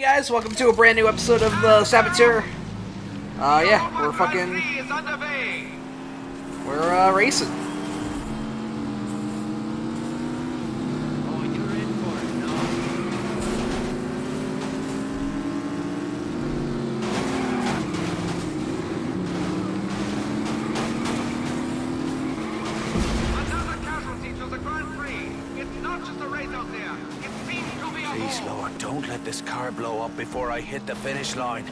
Hey guys, welcome to a brand new episode of the Saboteur. Uh, yeah, we're fucking, we're uh, racing. Oh, you're in for it, no? Another casualty to the Grand Prix. It's not just a race out there. It seems to be a Please, war. Lord, don't let this car blow up before I hit the finish line.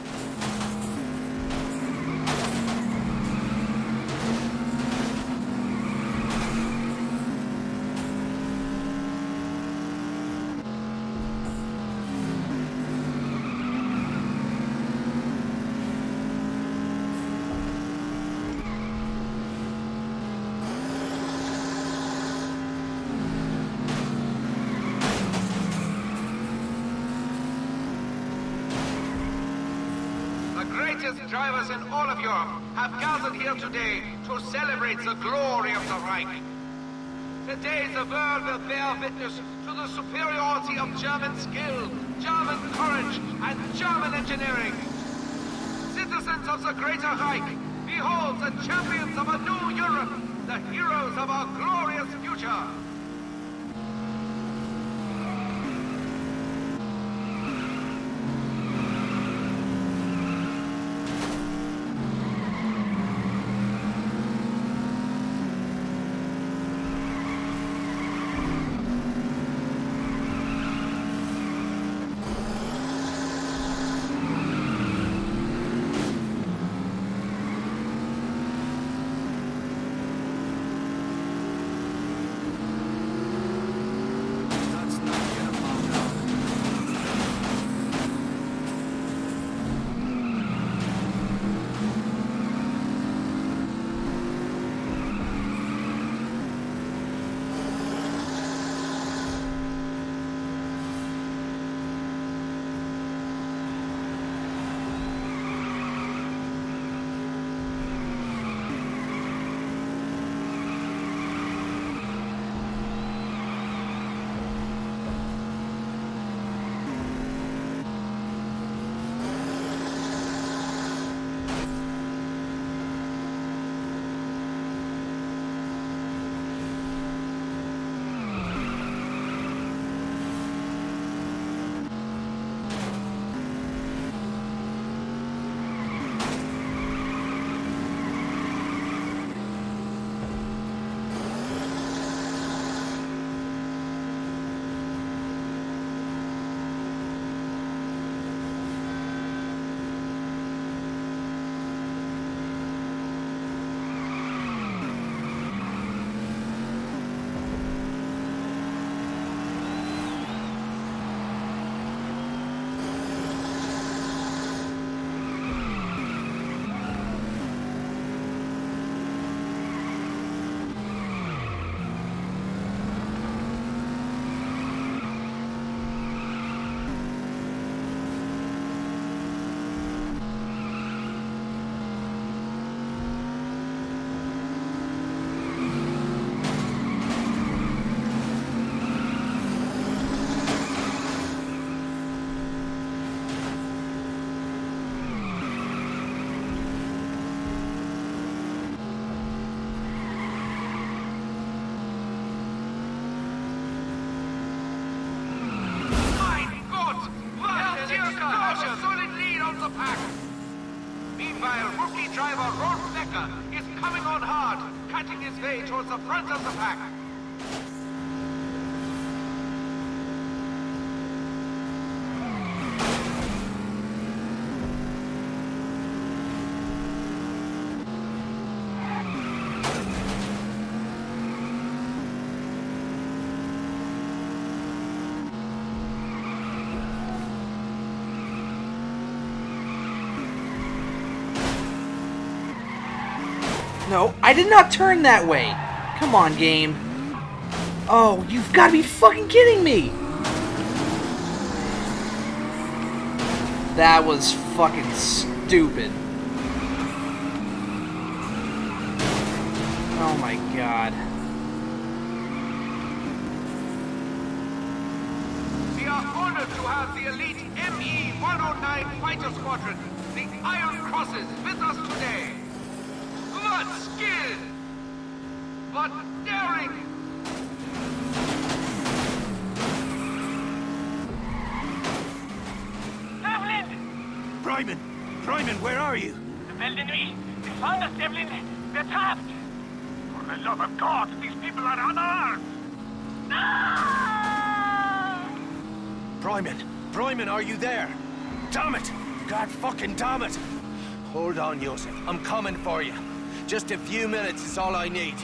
The greatest drivers in all of Europe have gathered here today to celebrate the glory of the Reich. Today the world will bear witness to the superiority of German skill, German courage, and German engineering. Citizens of the Greater Reich, behold the champions of a new Europe, the heroes of our glorious future. Towards the front of the pack. No, I did not turn that way. Come on, game. Oh, you've got to be fucking kidding me. That was fucking stupid. Oh my god. We are honored to have the elite ME-109 Fighter Squadron, the Iron Crosses, with us today. What skill! What daring! Devlin! Bryman! Bryman, where are you? De nuit. They found us, Devlin. We're trapped. For the love of God, these people are unarmed. No! Bryman! Bryman, are you there? Damn it! God fucking damn it! Hold on, Joseph. I'm coming for you. Just a few minutes is all I need.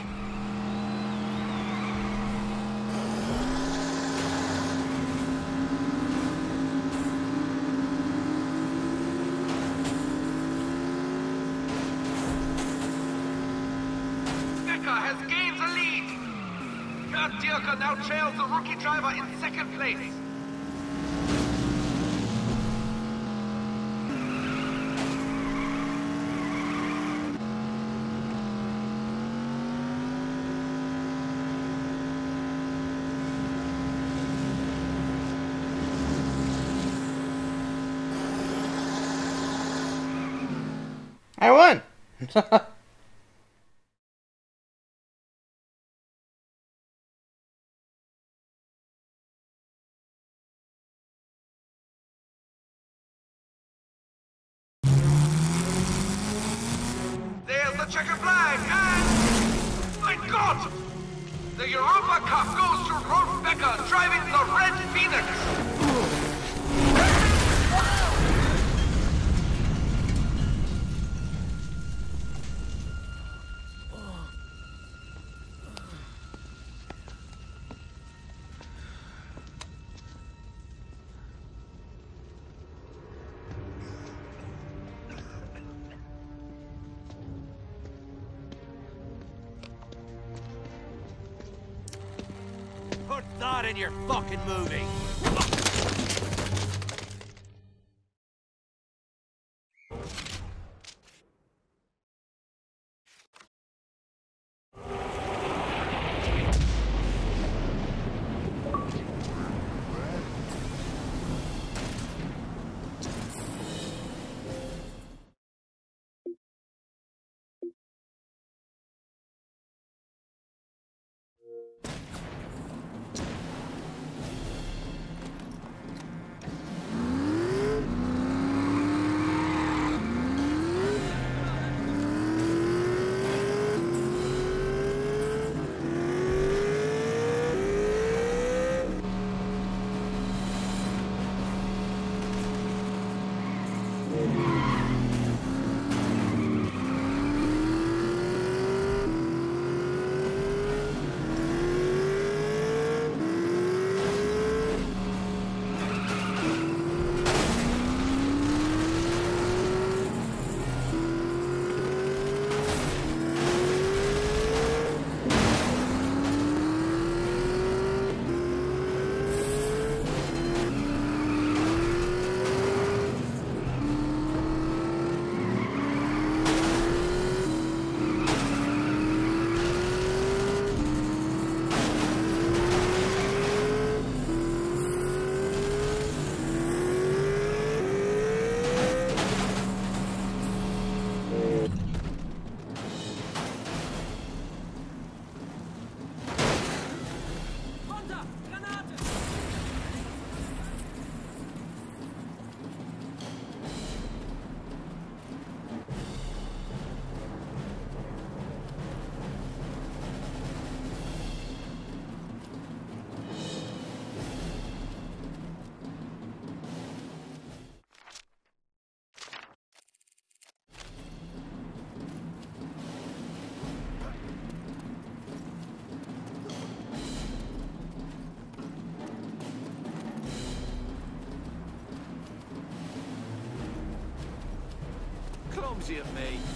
Trails the rookie driver in second place. I won. that in your fucking Clumsy of me.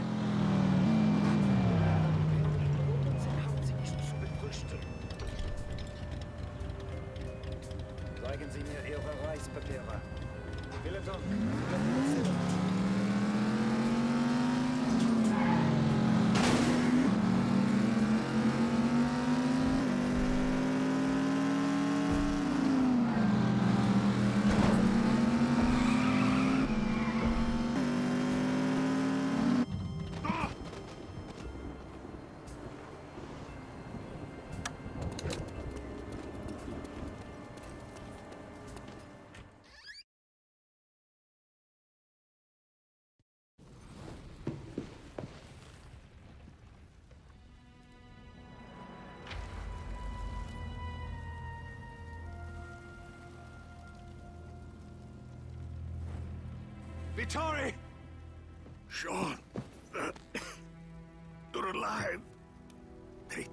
Vittore! Sean, you're alive. They,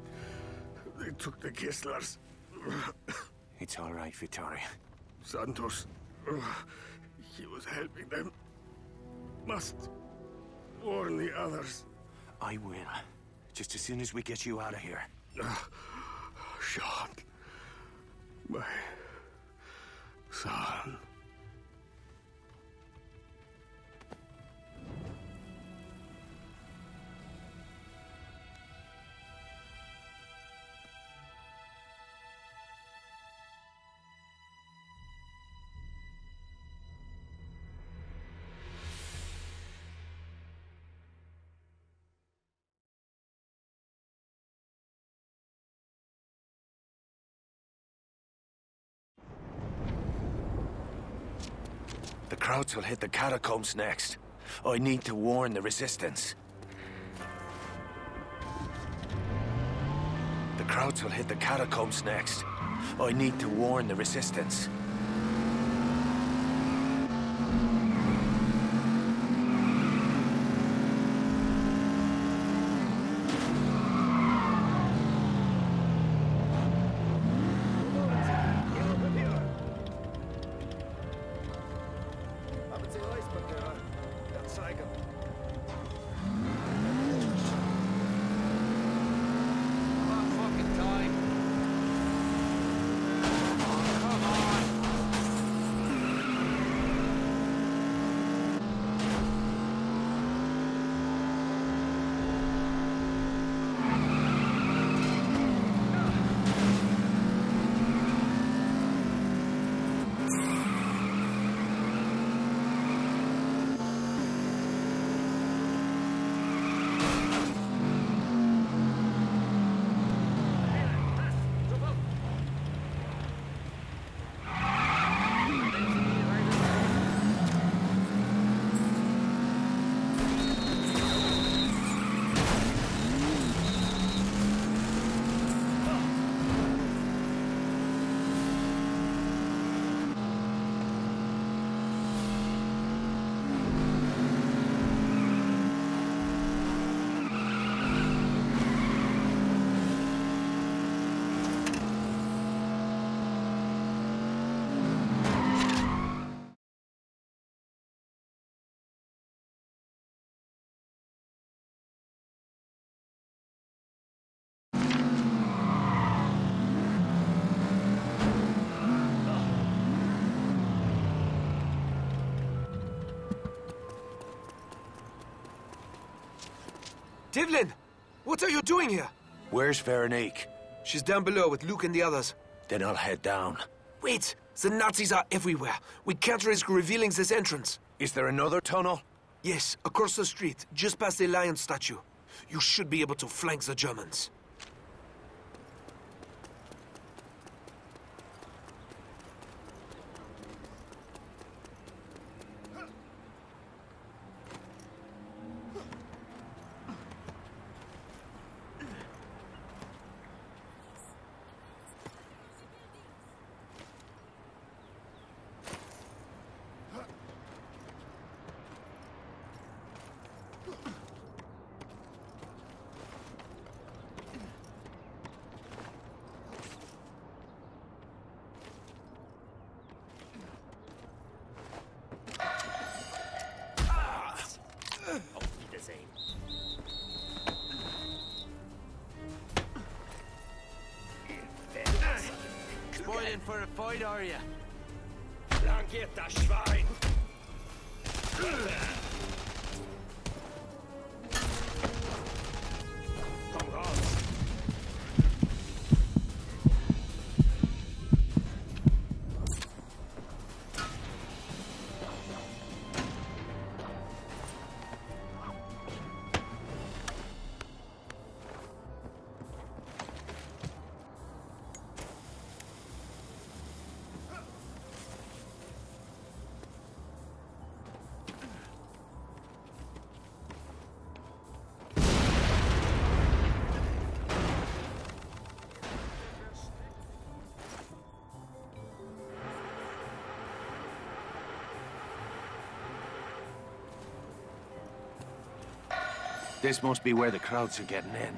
they took the Kisslers. It's all right, Vittore. Santos, he was helping them. Must warn the others. I will. Just as soon as we get you out of here. Ah, Sean, my son. The Krauts will hit the catacombs next. I need to warn the Resistance. The Krauts will hit the catacombs next. I need to warn the Resistance. Devlin! What are you doing here? Where's Veronique? She's down below with Luc and the others. Then I'll head down. Wait! The Nazis are everywhere. We can't risk revealing this entrance. Is there another tunnel? Yes, across the street, just past the lion statue. You should be able to flank the Germans. Fight, are you? Flankiert das Schwein! This must be where the crowds are getting in.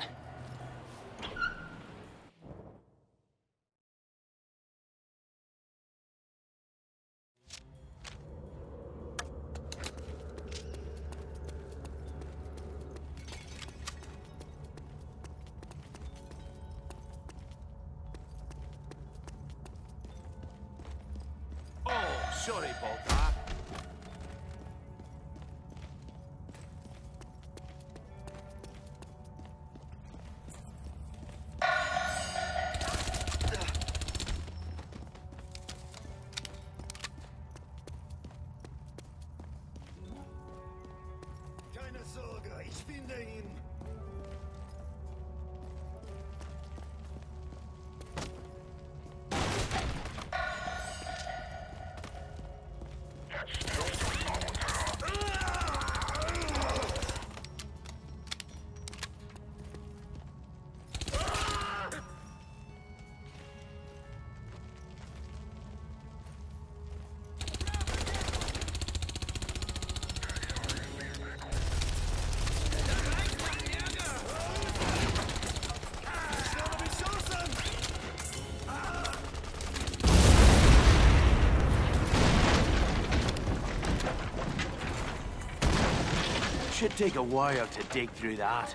Take a while to dig through that.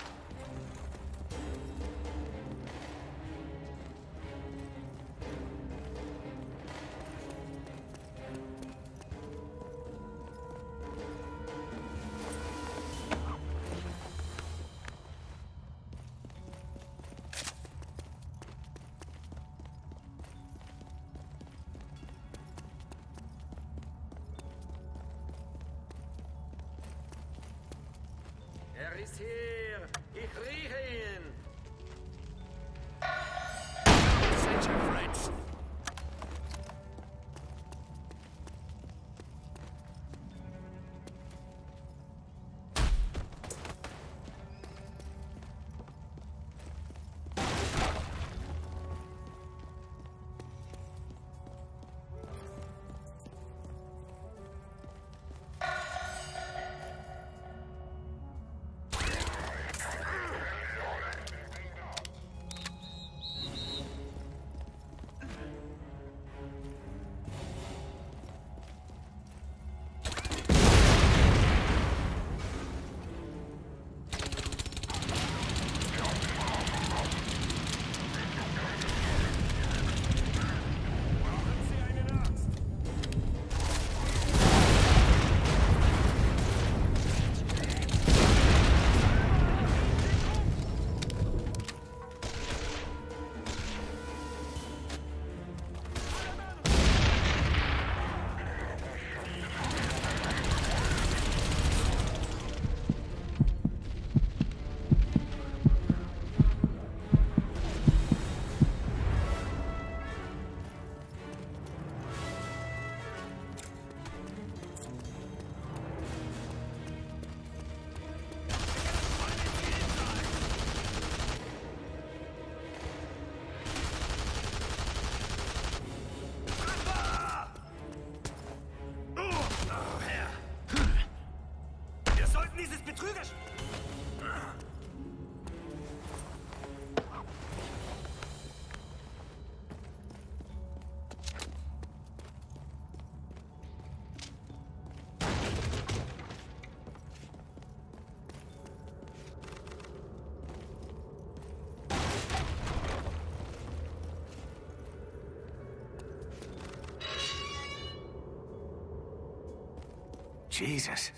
Jesus.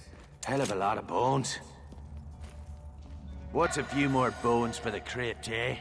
Hell of a lot of bones. What's a few more bones for the crypt, eh?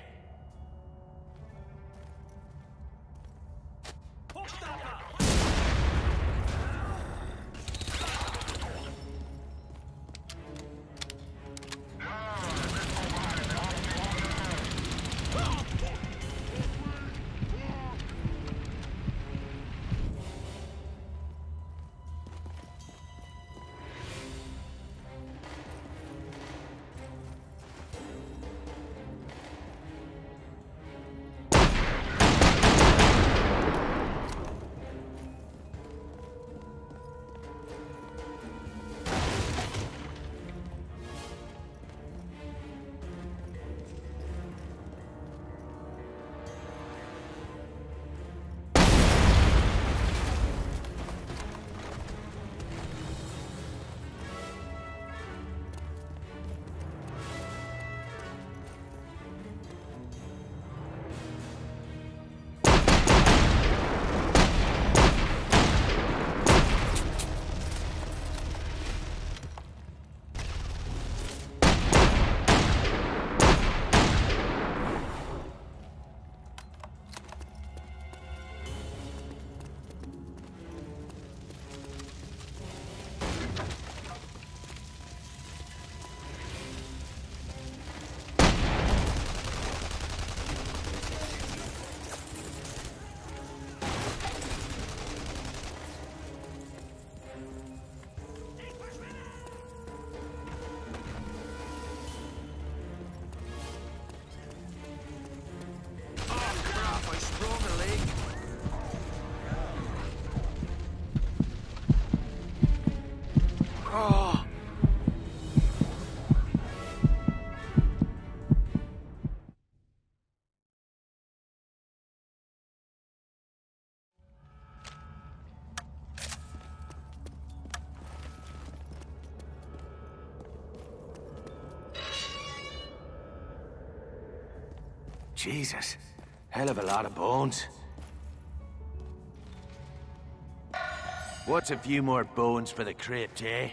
Jesus. Hell of a lot of bones. What's a few more bones for the crypt, eh?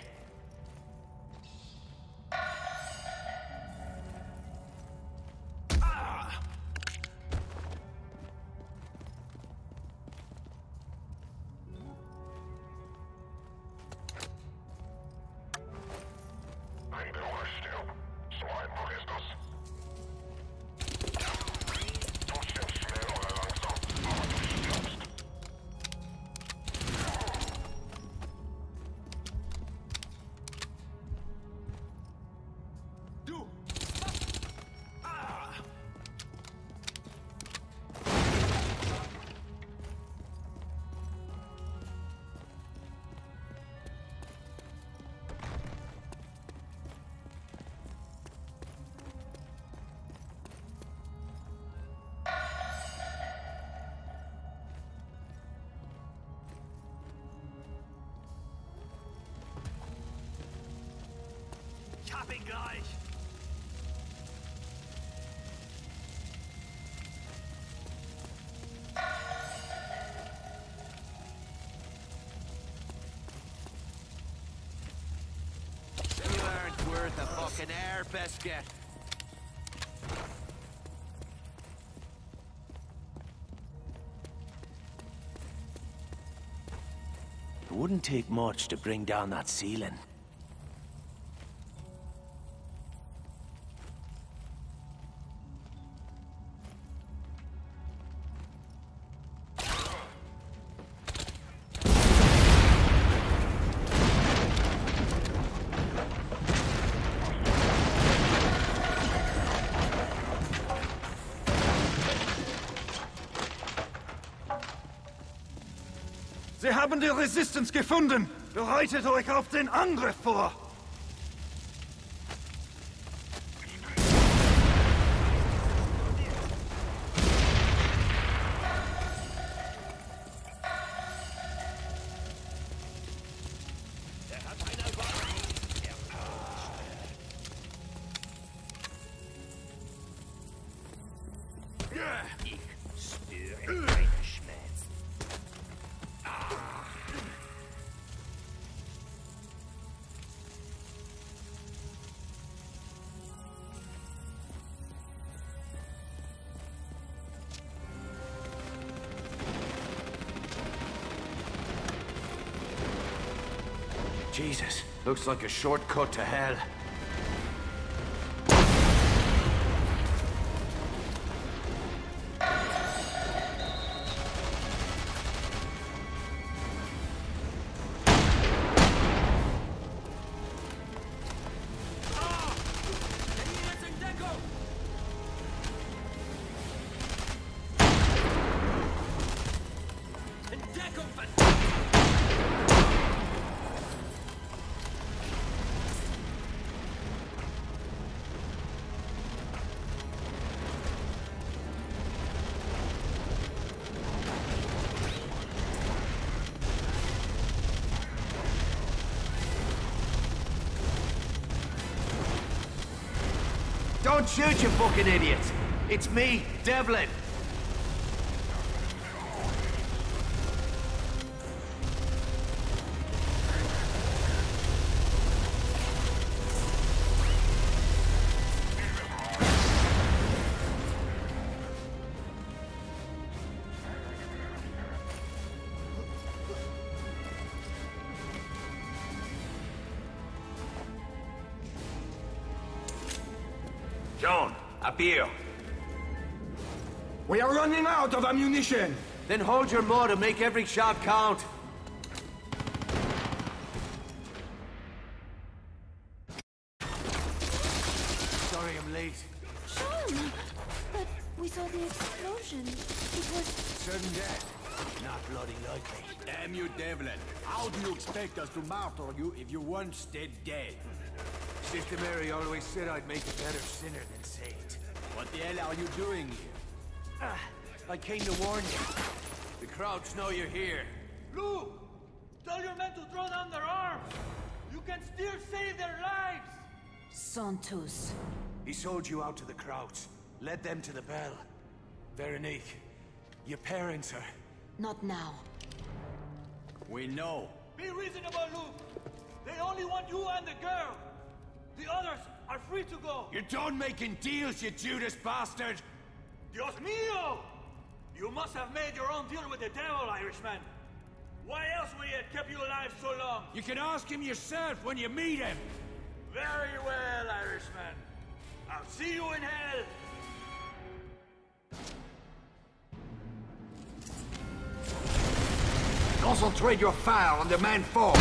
Hab gleich! You aren't worth a fucking air biscuit. It wouldn't take much to bring down that ceiling. Die Resistance gefunden. Bereitet euch auf den Angriff vor. Jesus, looks like a shortcut to hell. Don't shoot, you fucking idiot! It's me, Devlin! Out of ammunition! Then hold your mud and make every shot count. Sorry I'm late. Sean! But we saw the explosion. It was... Certain death. Not bloody likely. Damn you, Devlin. How do you expect us to martyr you if you weren't dead dead? Sister Mary always said I'd make a better sinner than saint. What the hell are you doing here? Ah, I came to warn you. The Krauts know you're here. Luc! Tell your men to throw down their arms! You can still save their lives! Santos. He sold you out to the Krauts, led them to the bell. Veronique, your parents are... Not now. We know. Be reasonable, Luc! They only want you and the girl! The others are free to go! You're done making deals, you Judas bastard! Dios mío! You must have made your own deal with the devil, Irishman! Why else would he have kept you alive so long? You can ask him yourself when you meet him! Very well, Irishman. I'll see you in hell! Concentrate your fire on the man four!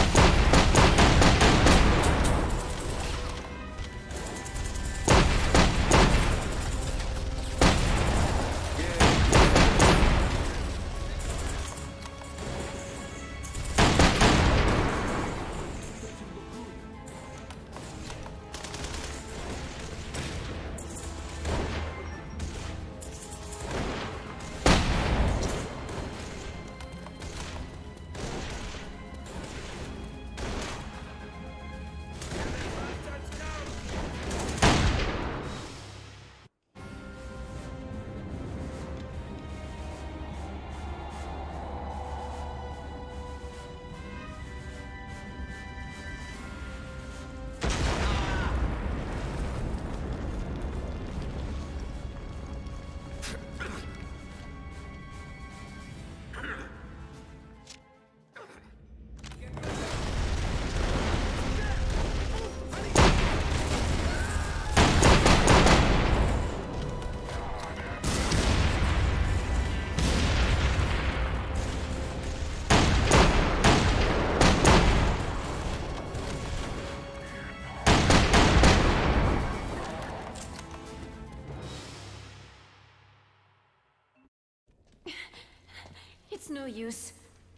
Use.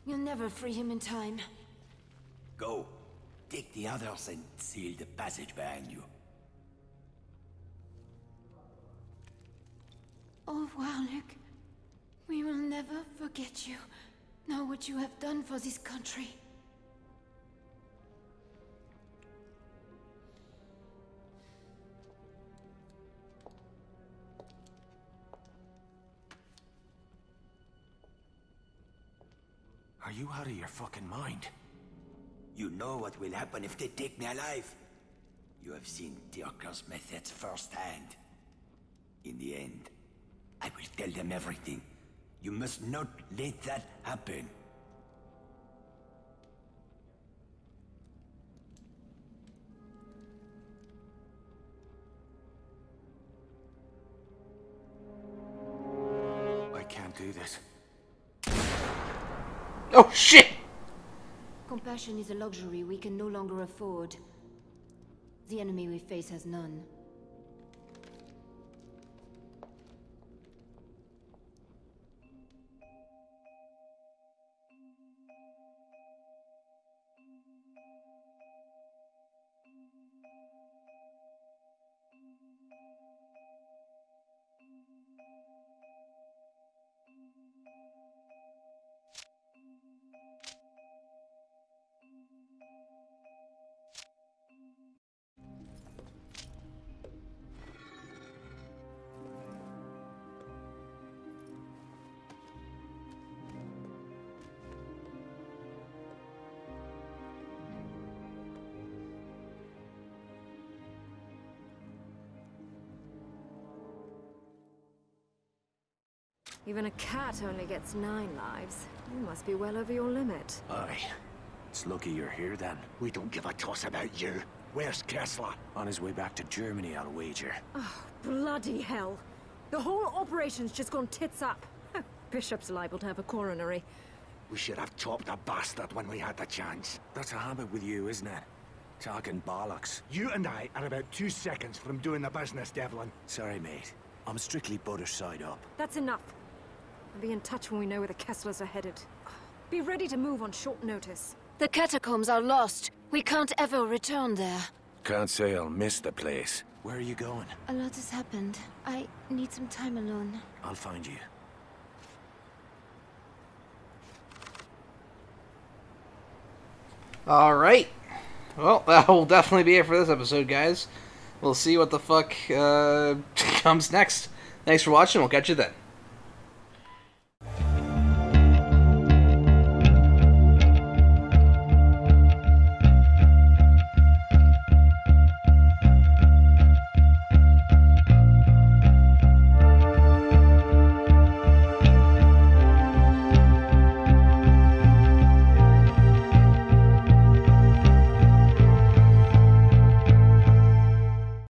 You'll never free him in time. Go. Take the others and seal the passage behind you. Oh, Warlick. We will never forget you. Know what you have done for this country. You out of your fucking mind? You know what will happen if they take me alive. You have seen Dierker's methods firsthand. In the end, I will tell them everything. You must not let that happen. Oh shit! Compassion is a luxury we can no longer afford. The enemy we face has none. Even a cat only gets nine lives. You must be well over your limit. Aye. It's lucky you're here then. We don't give a toss about you. Where's Kessler? On his way back to Germany, I'll wager. Oh, bloody hell. The whole operation's just gone tits up. Bishop's liable to have a coronary. We should have chopped the bastard when we had the chance. That's a habit with you, isn't it? Talking bollocks. You and I are about two seconds from doing the business, Devlin. Sorry, mate. I'm strictly butter side up. That's enough. I'll be in touch when we know where the Kesslers are headed. Be ready to move on short notice. The catacombs are lost. We can't ever return there. Can't say I'll miss the place. Where are you going? A lot has happened. I need some time alone. I'll find you. Alright. Well, that will definitely be it for this episode, guys. We'll see what the fuck uh, comes next. Thanks for watching. We'll catch you then.